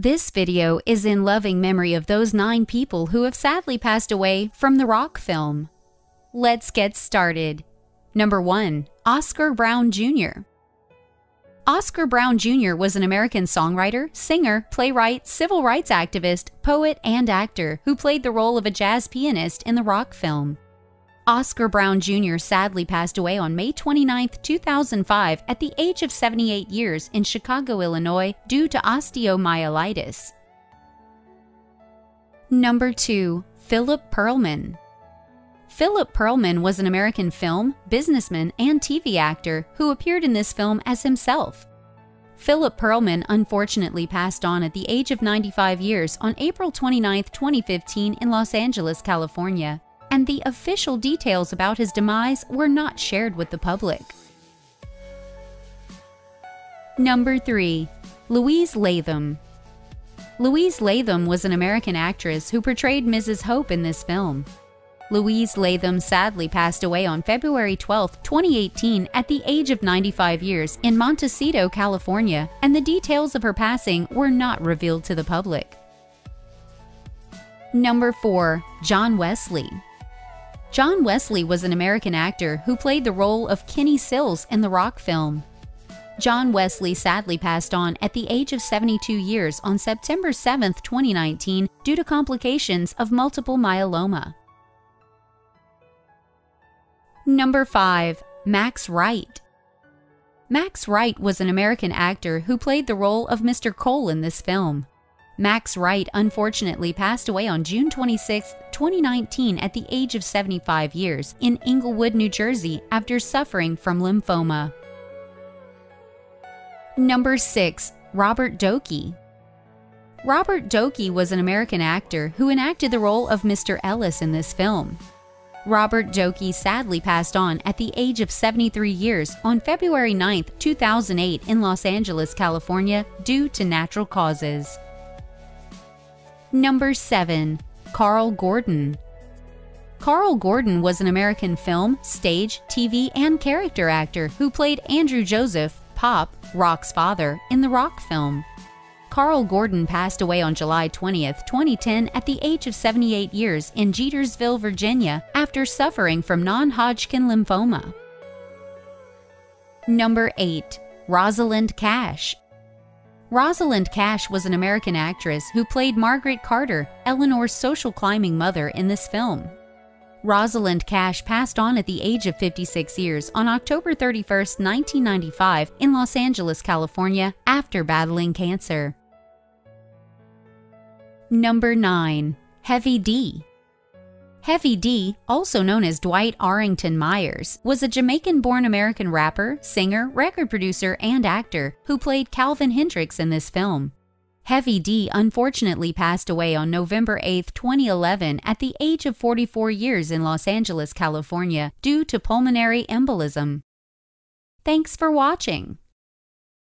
This video is in loving memory of those nine people who have sadly passed away from the Roc film. Let's get started. Number 1. Oscar Brown Jr. Oscar Brown Jr. was an American songwriter, singer, playwright, civil rights activist, poet, and actor who played the role of a jazz pianist in the Roc film. Oscar Brown Jr. sadly passed away on May 29, 2005, at the age of 78 years in Chicago, Illinois, due to osteomyelitis. Number 2. Philip Perlman. Philip Perlman was an American film, businessman, and TV actor who appeared in this film as himself. Philip Perlman unfortunately passed on at the age of 95 years on April 29, 2015 in Los Angeles, California and the official details about his demise were not shared with the public. Number 3. Louise Latham Louise Latham was an American actress who portrayed Mrs. Hope in this film. Louise Latham sadly passed away on February 12, 2018, at the age of 95 years in Montecito, California, and the details of her passing were not revealed to the public. Number 4. John Wesley John Wesley was an American actor who played the role of Kenny Sills in the Roc film. John Wesley sadly passed on at the age of 72 years on September 7, 2019, due to complications of multiple myeloma. Number 5. Max Wright Max Wright was an American actor who played the role of Mr. Cole in this film. Max Wright unfortunately passed away on June 26, 2019, at the age of 75 years in Englewood, New Jersey, after suffering from lymphoma. Number 6. Robert Doqui Robert Doqui was an American actor who enacted the role of Mr. Ellis in this film. Robert Doqui sadly passed on at the age of 73 years on February 9, 2008 in Los Angeles, California due to natural causes. Number 7. Carl Gordon Carl Gordon was an American film, stage, TV, and character actor who played Andrew Joseph, Pop, Roc's father, in the Roc film. Carl Gordon passed away on July 20, 2010, at the age of 78 years in Jetersville, Virginia, after suffering from non Hodgkin lymphoma. Number 8. Rosalind Cash Rosalind Cash was an American actress who played Margaret Carter, Eleanor's social climbing mother, in this film. Rosalind Cash passed on at the age of 56 years on October 31, 1995, in Los Angeles, California, after battling cancer. Number 9. Heavy D Heavy D, also known as Dwight Arrington Myers, was a Jamaican born American rapper, singer, record producer, and actor who played Calvin Hendrix in this film. Heavy D unfortunately passed away on November 8, 2011, at the age of 44 years in Los Angeles, California, due to pulmonary embolism. Thanks for watching.